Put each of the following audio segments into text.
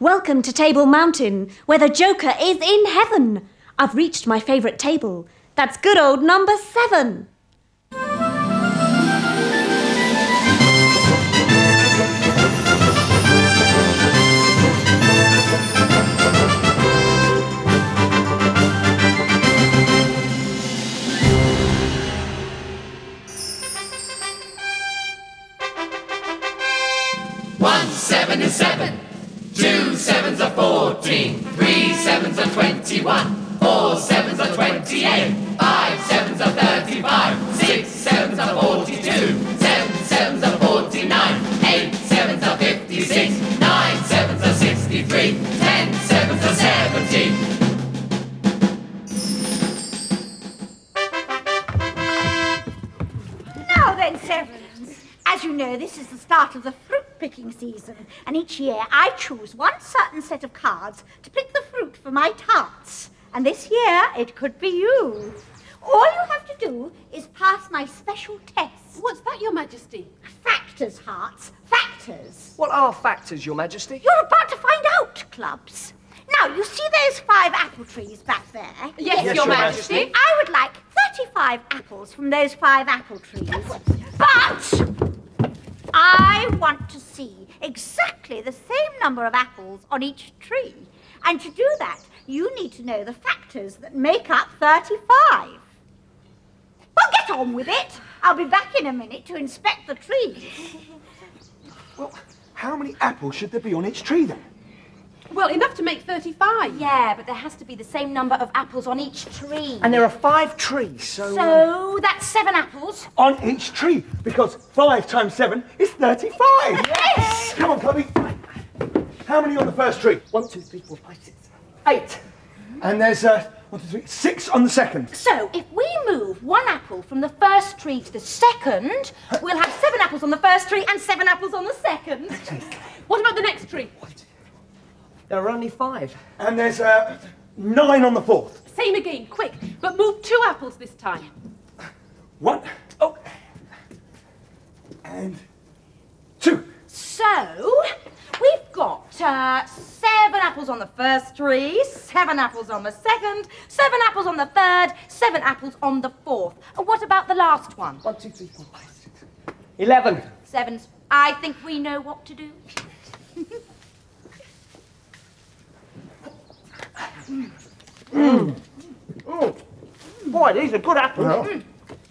Welcome to Table Mountain, where the Joker is in heaven. I've reached my favourite table. That's good old number seven. Sevens are fourteen. Three sevens are twenty-one. Four sevens are twenty-eight. Five sevens are thirty-five. Six sevens are forty-two. Seven sevens are forty-nine. Eight sevens are fifty-six. Nine sevens are sixty-three. Ten sevens are seventy. Now then, Sevens. As you know, this is the start of the fruit picking season, each year I choose one certain set of cards to pick the fruit for my tarts. And this year it could be you. All you have to do is pass my special test. What's that, Your Majesty? Factors, hearts, factors. What are factors, Your Majesty? You're about to find out, Clubs. Now, you see those five apple trees back there? Yes, Your, Your Majesty. Majesty. I would like 35 apples from those five apple trees. But I want to see exactly the same number of apples on each tree. And to do that, you need to know the factors that make up 35. Well, get on with it. I'll be back in a minute to inspect the trees. Well, how many apples should there be on each tree then? Well, enough to make 35. Yeah, but there has to be the same number of apples on each tree. And there are five trees, so. So that's seven apples. On each tree, because five times seven is 35. Yes! Come on, Clubby. How many on the first tree? One, two, three, four, five, six, eight. And there's uh, one, two, three, six on the second. So if we move one apple from the first tree to the second, we'll have seven apples on the first tree and seven apples on the second. What about the next tree? There are only five. And there's uh, nine on the fourth. Same again, quick. But move two apples this time. One. Oh. And two. So we've got uh, seven apples on the first tree, seven apples on the second, seven apples on the third, seven apples on the fourth. What about the last one? One, two, three, four, five, six. Eleven. Sevens. I think we know what to do. Mm. Mm. Mm. Boy, these are good apples.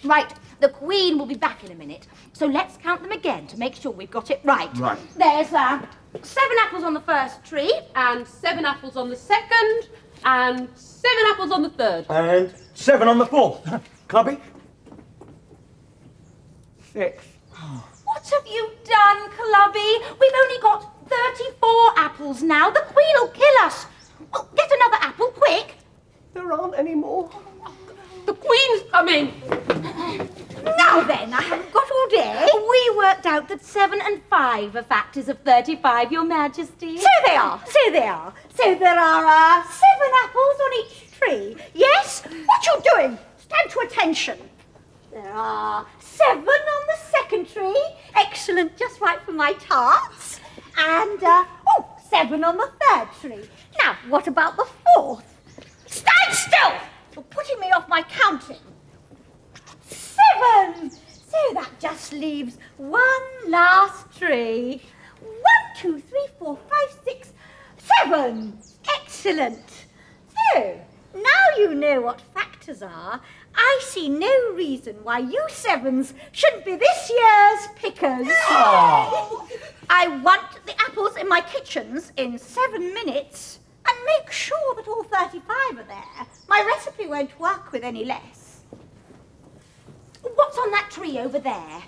Right, the Queen will be back in a minute, so let's count them again to make sure we've got it right. Right. There's uh, seven apples on the first tree, And seven apples on the second. And seven apples on the third. And seven on the fourth. Clubby? Six. What have you done, Clubby? We've only got 34 apples now. The Queen will kill us. Well, get another apple, quick. There aren't any more. The Queen's coming. Now then, I haven't got all day. We worked out that seven and five are factors of 35, Your Majesty. So they are, so they are. So there are uh, seven apples on each tree. Yes? What you doing? Stand to attention. There are seven on the second tree. Excellent, just right for my tarts. And, uh, oh, seven on the third tree. Now, what about the fourth? Stand still! You're putting me off my counting. Seven! So that just leaves one last tree. One, two, three, four, five, six, seven! Excellent! So, now you know what factors are, I see no reason why you sevens shouldn't be this year's pickers. Ah. I want the apples in my kitchens in seven minutes and make sure that all 35 are there. My recipe won't work with any less. What's on that tree over there?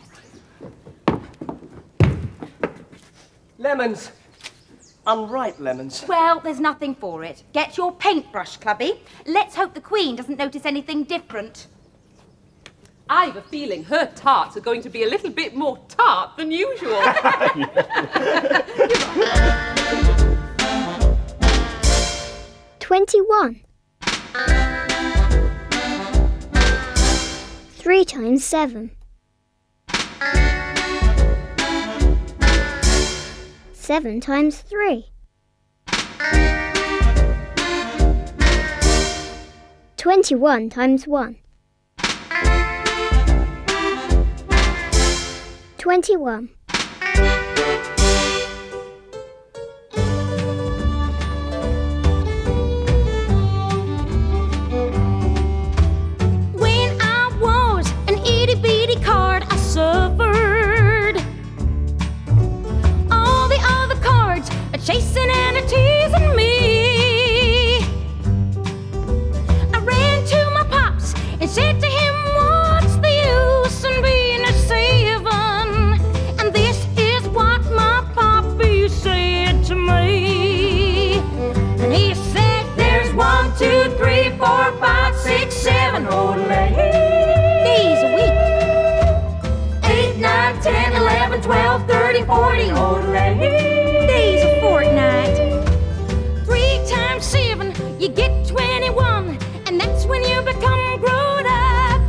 Lemons. Unripe lemons. Well, there's nothing for it. Get your paintbrush, Clubby. Let's hope the Queen doesn't notice anything different. I've a feeling her tarts are going to be a little bit more tart than usual. Twenty-one. 3 times 7. 7 times 3. 21 times 1. 21. days fortnight. Three times seven, you get 21, and that's when you become grown up.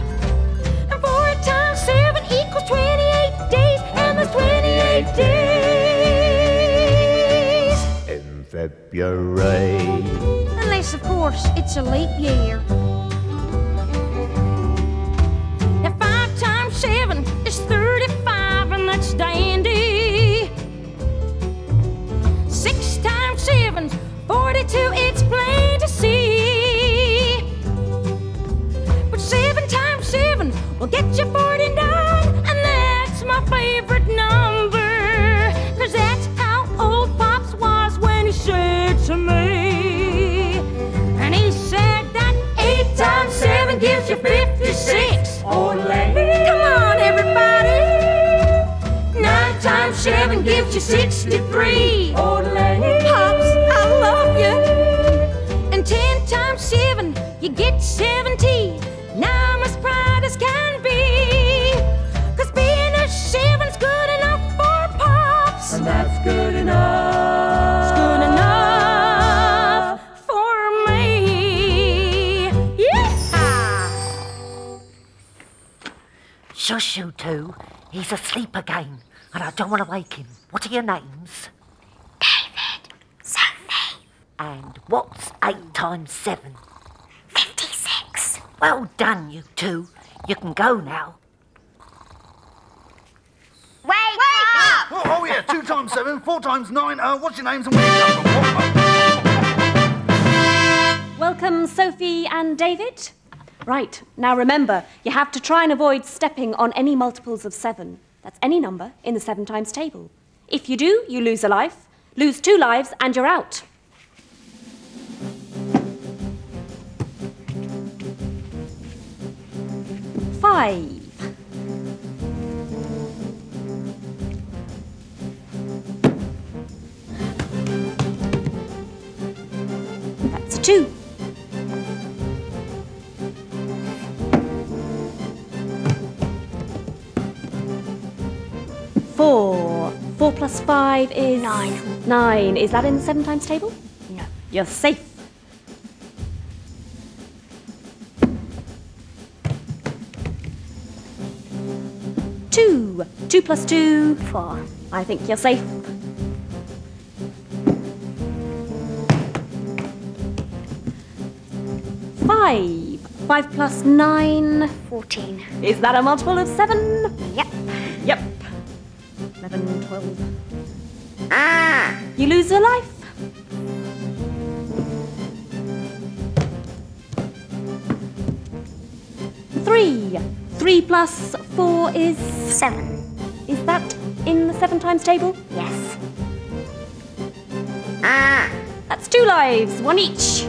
And four times seven equals 28 days, and 28 days in February. Unless, of course, it's a leap year. 42, it's plain to see. But seven times seven will get you 49, and that's my favorite number. Cause that's how old Pops was when he said to me. And he said that eight times seven gives you 56. Old lady. Come on, everybody. Nine times seven gives you 63. Old 70. Now I'm as proud as can be. Cause being a seven's good enough for Pops. And that's good enough. It's good enough for me. Yeah. Shush, you two. He's asleep again, and I don't want to wake him. What are your names? David. Sophie. And what's eight times seven? Fifty-six. Well done, you two. You can go now. Wake, up! Oh, oh, yeah, two times seven, four times nine. Uh, what's your names and where you come from? Welcome, Sophie and David. Right, now remember, you have to try and avoid stepping on any multiples of seven. That's any number in the seven times table. If you do, you lose a life, lose two lives, and you're out. Five. That's a two. Four. Four plus five is Nine. Nine. Is that in the seven times table? No. You're safe. Plus two. Four. I think you're safe. Five. Five plus nine. Fourteen. Is that a multiple of seven? Yep. Yep. 11, 12. Ah! You lose a life. Three. Three plus four is. Seven. In the seven times table? Yes. Ah! That's two lives, one each.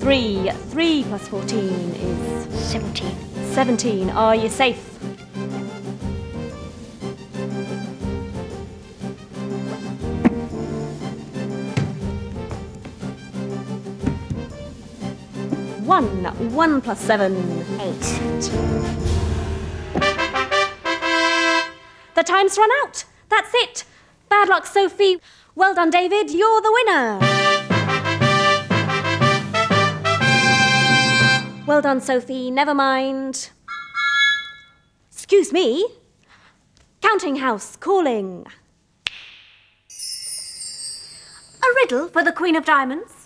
Three. Three plus 14 is Seventeen. 17. Are you safe? One. One plus seven. Eight. The time's run out. That's it. Bad luck, Sophie. Well done, David. You're the winner. Well done, Sophie. Never mind. Excuse me. Counting House calling. A riddle for the Queen of Diamonds.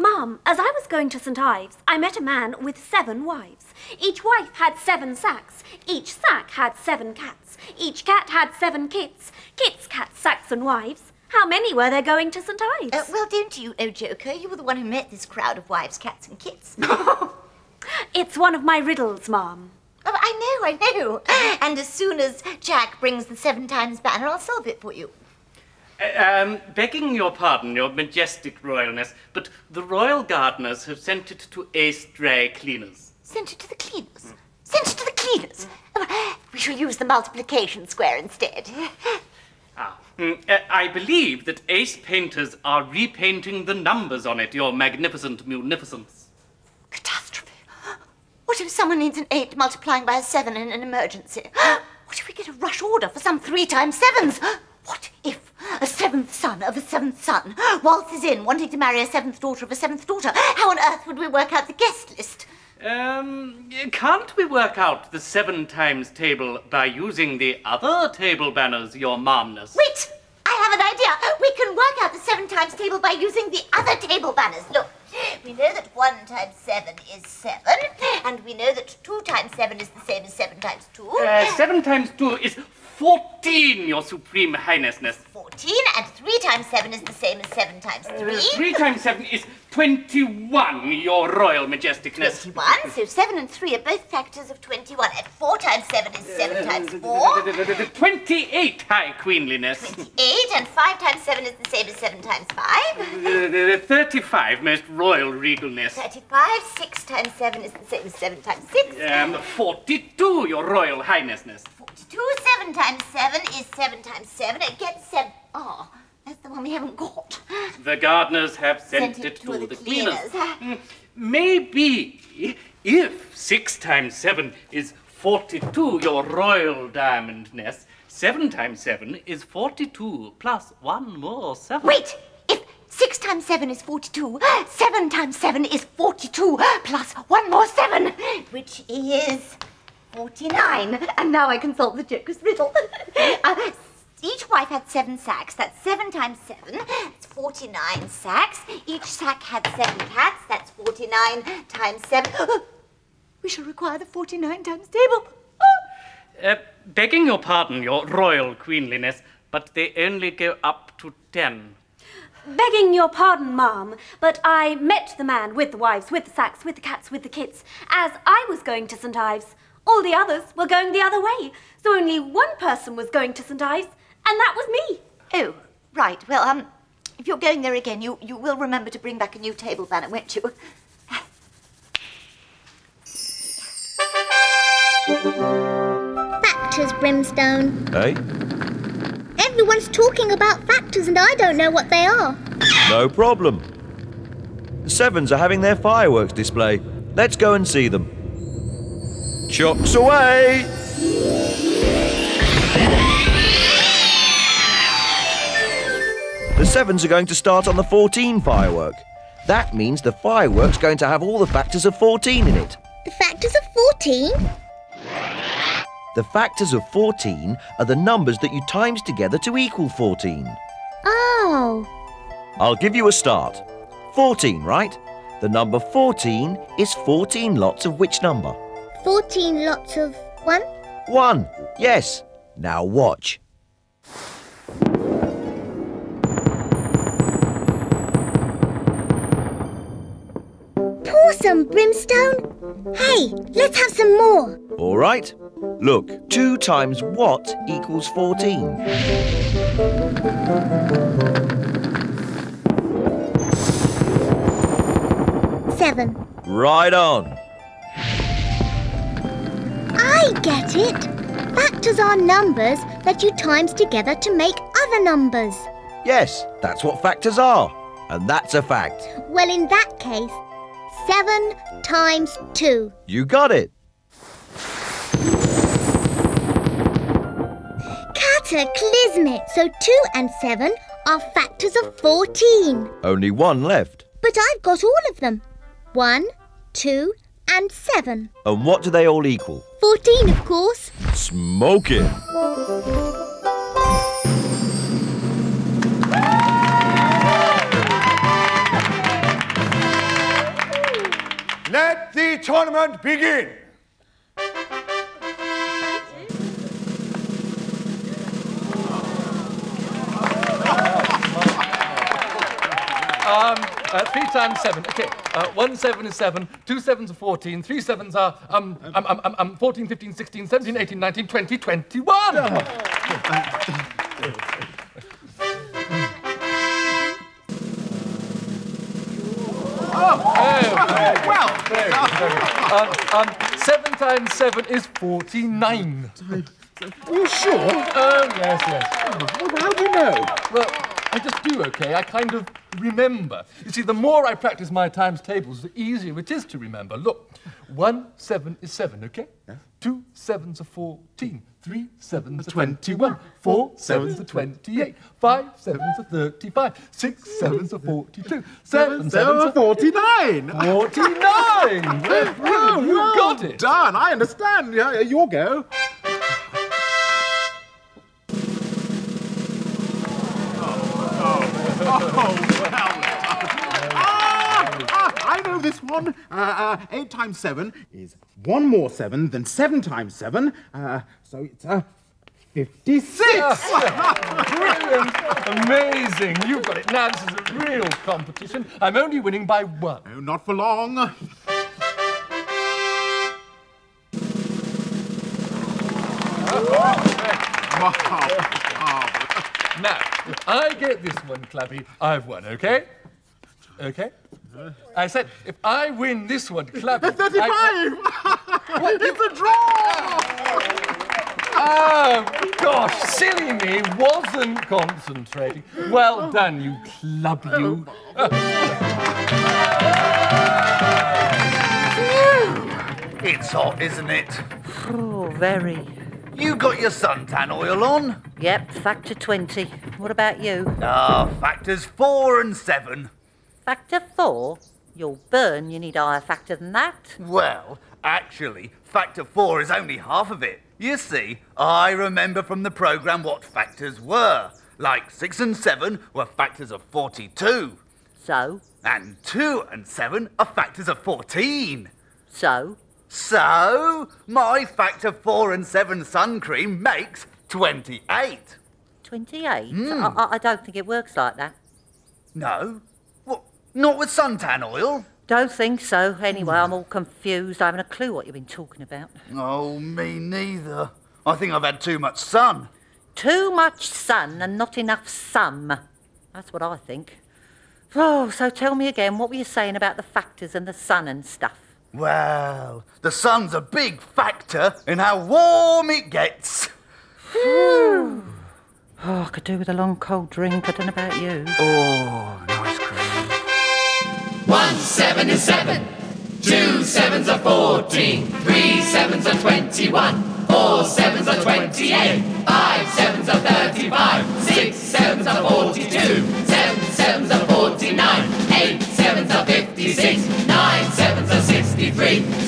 Ma'am, as I was going to St. Ives, I met a man with seven wives. Each wife had seven sacks. Each sack had seven cats. Each cat had seven kits. Kits, cats, sacks, and wives. How many were there going to St. Ives? Uh, well, don't you know, Joker? You were the one who met this crowd of wives, cats, and kits. It's one of my riddles, ma'am. Oh, I know, I know. And as soon as Jack brings the seven times banner, I'll solve it for you. Um, begging your pardon, your majestic royalness, but the royal gardeners have sent it to Ace Dry Cleaners. Send it to the cleaners. Send it to the cleaners. Oh, we shall use the multiplication square instead. Ah, mm, uh, I believe that Ace painters are repainting the numbers on it, your magnificent munificence. Catastrophe. What if someone needs an eight multiplying by a seven in an emergency? What if we get a rush order for some three times sevens? What if a seventh son of a seventh son waltzes in wanting to marry a seventh daughter of a seventh daughter? How on earth would we work out the guest list? Um, can't we work out the seven times table by using the other table banners, your momness? Wait! I have an idea. We can work out the seven times table by using the other table banners. Look, we know that one times seven is seven, and we know that two times seven is the same as seven times two. Uh, seven times two is fourteen, your supreme highnessness. Fourteen, and three times seven is the same as seven times three. Uh, three times seven is twenty-one, your royal majesticness. Twenty-one, so seven and three are both factors of twenty-one, and four times seven is seven times four. Twenty-eight, high queenliness. 28 and five times seven is the same as seven times five. Uh, Thirty-five, most royal regalness. Thirty-five, six times seven is the same as seven times six. Um, forty-two, your royal highnessness. Two seven times seven is seven times seven. It gets seven. Oh, that's the one we haven't got. The gardeners have sent, it, to, the, cleaners. Mm, Maybe if six times seven is forty-two, your royal diamondness, seven times seven is forty-two plus one more seven. Wait! If six times seven is forty-two, seven times seven is forty-two plus one more seven, which is forty-nine. And now I consult the Joker's riddle. uh, each wife had seven sacks. That's seven times seven. That's forty-nine sacks. Each sack had seven cats. That's forty-nine times seven. we shall require the forty-nine times table. Uh, begging your pardon, your royal queenliness, but they only go up to ten. Begging your pardon, ma'am, but I met the man with the wives, with the sacks, with the cats, with the kits, as I was going to St. Ives. All the others were going the other way, so only one person was going to St. Ives, and that was me. Oh, right. Well, um, if you're going there again, you, you will remember to bring back a new table banner, won't you? Factors, Brimstone. Hey? Everyone's talking about factors and I don't know what they are. No problem. The Sevens are having their fireworks display. Let's go and see them. Chocks away! The Sevens are going to start on the 14 firework. That means the firework's going to have all the factors of 14 in it. The factors of 14? The factors of 14 are the numbers that you times together to equal 14. Oh. I'll give you a start. 14, right? The number 14 is 14 lots of which number? 14 lots of 1? 1. Yes. Now watch. Pour some, Brimstone. Hey, let's have some more. All right. Look, 2 times what equals 14? Seven. Right on. I get it. Factors are numbers that you times together to make other numbers. Yes, that's what factors are. And that's a fact. Well, in that case, seven times two. You got it. Cataclysmic. So two and seven are factors of 14. Only one left. But I've got all of them. One, two, and seven. And what do they all equal? 14, of course. Smoke it. Let the tournament begin. Um, uh, three times seven. Okay, uh, one seven is seven, two sevens are 14, three sevens are um, um, um, um, um, 14, 15, 16, 17, 18, 19, 20, 21. Oh, well. Very very. Um, um, seven times seven is 49. Are you sure? Oh, yes, yes. Well, how do you know? Well, I just do, okay? I kind of remember. You see, the more I practice my times tables, the easier it is to remember. Look, one seven is seven, okay? Yeah. Two sevens are 14. Three sevens are 21. Four sevens are 28. Five sevens are 35. Six sevens are 42. Seven sevens are 49. 49! Well, brilliant, you well got it. done. I understand. Yeah, your go. Oh, well oh. done. Oh, Ah, ah, I know this one. Uh, uh, 8 times 7 is one more 7 than 7 times 7. Uh, so it's uh, 56. Brilliant! Amazing! You've got it. Now, this is a real competition. I'm only winning by one. Oh, not for long. Now, if I get this one, Clappy, I've won, okay? Okay? I said, if I win this one, Clappy... 35! it's a draw! Oh, gosh, silly me, wasn't concentrating. Well done, you club, you. It's hot, isn't it? Oh, very. You got your suntan oil on? Yep, factor 20. What about you? Ah, factors four and seven. Factor 4? You'll burn. You need a higher factor than that. Well, actually, factor four is only half of it. You see, I remember from the programme what factors were. Like six and seven were factors of 42. So? And two and seven are factors of 14. So? So, my factor four and seven sun cream makes 28. 28? Hmm. I, I- I don't think it works like that. No? What? Not with suntan oil? Don't think so. Anyway, I'm all confused. I haven't a clue what you've been talking about. Oh, me neither. I think I've had too much sun. Too much sun and not enough sun. That's what I think. Oh, so tell me again, what were you saying about the factors and the sun and stuff? Well, the sun's a big factor in how warm it gets. Oh, I could do with a long cold drink. I don't know about you. Oh, nice cream. One seven is seven. Two sevens are fourteen. Three sevens are twenty-one. Four sevens are twenty-eight. Five sevens are thirty-five. Six sevens are sevens